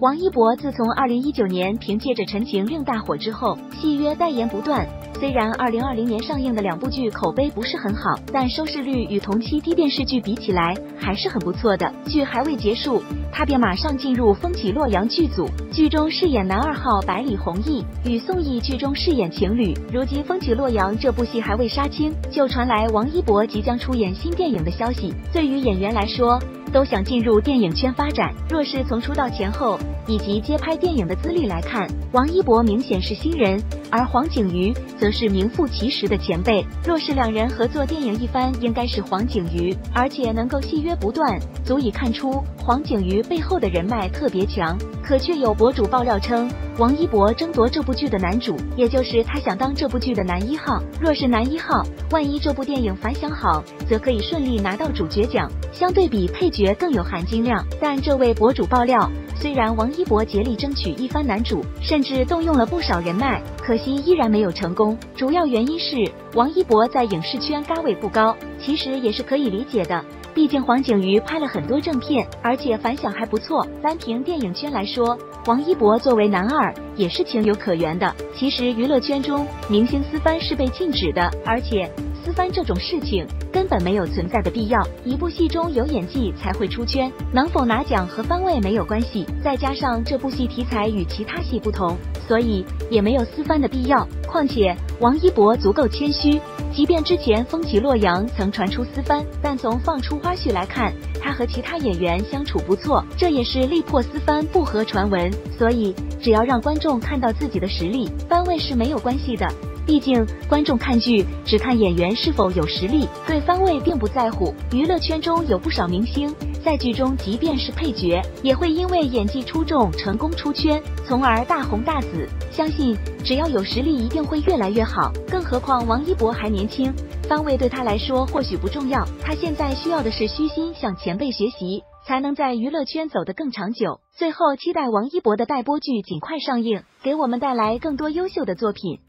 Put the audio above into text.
王一博自从二零一九年凭借着《陈情令》大火之后，戏约代言不断。虽然二零二零年上映的两部剧口碑不是很好，但收视率与同期低电视剧比起来还是很不错的。剧还未结束，他便马上进入《风起洛阳》剧组，剧中饰演男二号百里弘毅，与宋轶剧中饰演情侣。如今《风起洛阳》这部戏还未杀青，就传来王一博即将出演新电影的消息。对于演员来说，都想进入电影圈发展。若是从出道前后以及接拍电影的资历来看，王一博明显是新人，而黄景瑜则是名副其实的前辈。若是两人合作电影一番，应该是黄景瑜，而且能够戏约不断，足以看出黄景瑜背后的人脉特别强。可却有博主爆料称，王一博争夺这部剧的男主，也就是他想当这部剧的男一号。若是男一号，万一这部电影反响好，则可以顺利拿到主角奖，相对比配角更有含金量。但这位博主爆料，虽然王一博竭力争取一番男主，甚至动用了不少人脉，可惜依然没有成功。主要原因是王一博在影视圈咖位不高，其实也是可以理解的。毕竟黄景瑜拍了很多正片，而且反响还不错。单凭电影圈来说，王一博作为男二也是情有可原的。其实娱乐圈中明星私翻是被禁止的，而且私翻这种事情根本没有存在的必要。一部戏中有演技才会出圈，能否拿奖和番位没有关系。再加上这部戏题材与其他戏不同，所以也没有私翻的必要。况且王一博足够谦虚。即便之前《风起洛阳》曾传出私翻，但从放出花絮来看，他和其他演员相处不错，这也是力破私翻不合传闻。所以，只要让观众看到自己的实力，番位是没有关系的。毕竟，观众看剧只看演员是否有实力，对番位并不在乎。娱乐圈中有不少明星。在剧中，即便是配角，也会因为演技出众，成功出圈，从而大红大紫。相信只要有实力，一定会越来越好。更何况王一博还年轻，番位对他来说或许不重要。他现在需要的是虚心向前辈学习，才能在娱乐圈走得更长久。最后，期待王一博的待播剧尽快上映，给我们带来更多优秀的作品。